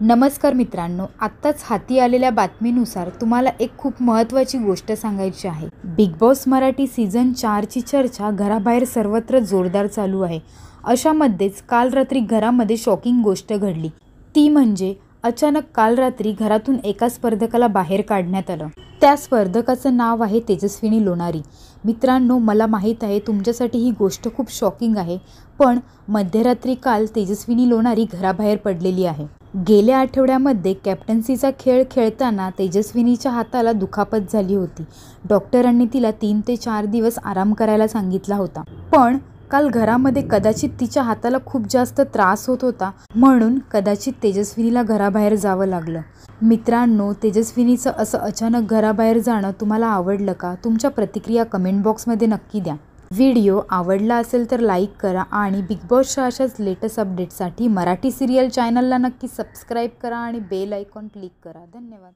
नमस्कार मित्रांनो आत्ताच हाती आलेल्या बातमीनुसार तुम्हाला एक खूप महत्त्वाची गोष्ट सांगायची आहे. बिग बॉस मराठी सीझन चारची चर्चा घराबाहेर सर्वत्र जोरदार चालू आहे. अशामध्येच काल रात्री घरामध्ये शॉकिंग गोष्ट घडली. ती म्हणजे अचानक काल रात्री घरातून एका स्पर्धकाला बाहेर काढण्यात आलं. त्या स्पर्धकाचं नाव आहे तेजस्विनी लोणारी. मित्रांनो मला माहीत आहे तुमच्यासाठी ही गोष्ट खूप शॉकिंग आहे पण मध्यरात्री काल तेजस्विनी लोणारी घराबाहेर पडलेली आहे. गेल्या आठवड्यामध्ये कॅप्टन्सीचा खेळ खेळताना तेजस्विनीच्या हाताला दुखापत झाली होती. डॉक्टरांनी तिला तीन ते चार दिवस आराम करायला सांगितला होता. पण काल घरामध्ये कदाचित तिच्या हाताला खूप जास्त त्रास होत होता म्हणून कदाचित तेजस्विनीला घराबाहेर जावं लागलं. मित्रांनो तेजस्विनीचं असं अचानक घराबाहेर जाणं तुम्हाला आवडलं का? तुमच्या प्रतिक्रिया कमेंट बॉक्समध्ये नक्की द्या. व्हिडिओ आवडला असेल तर लाईक करा आणि बिग बॉसच्या अशाच लेटेस्ट अपडेटसाठी मराठी सिरियल चॅनलला नक्की सबस्क्राईब करा आणि बेल आयकॉन क्लिक करा. धन्यवाद.